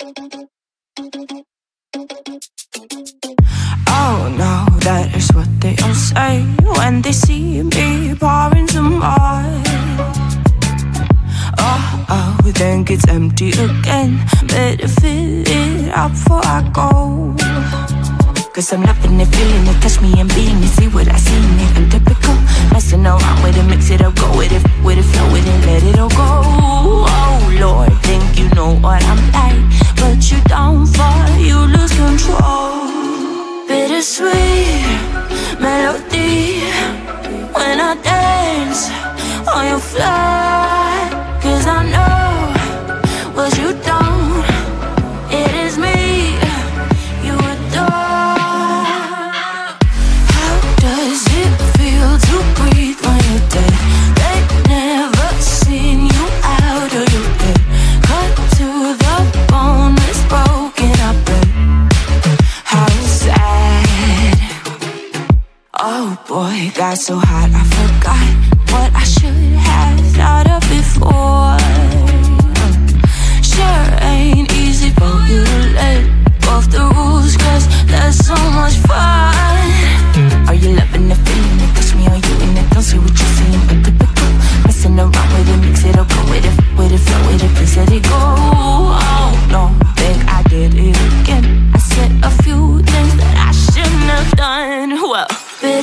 Oh no, that is what they all say when they see me pouring some more. Oh, oh, think it's empty again. Better fill it up before I go. Cause I'm loving it, feeling it, touch me and being it. See what I see in I'm typical. Messing around Cause I know you don't. It is me you adore. How does it feel to breathe when you're dead? They never seen you out of your head. Cut to the bone, it's broken. How sad. Oh boy, got so hot I forgot what I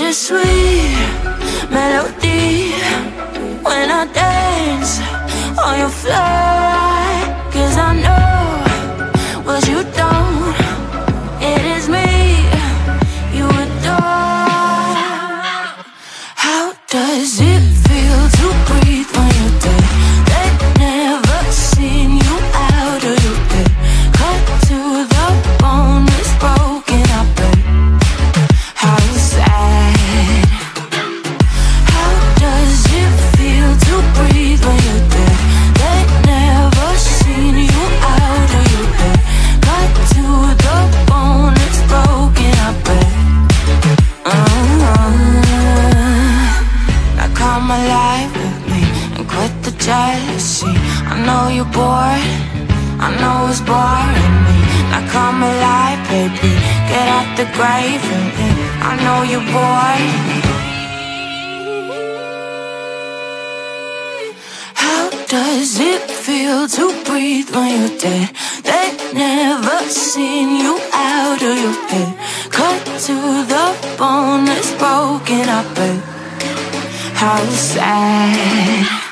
bittersweet melody when I dance on your fly. You're bored, I know it's boring me. Now come alive, baby, get out the grave and me. I know you're bored. How does it feel to breathe when you're dead? They never seen you out of your head. Cut to the bone, it's broken up. But how sad.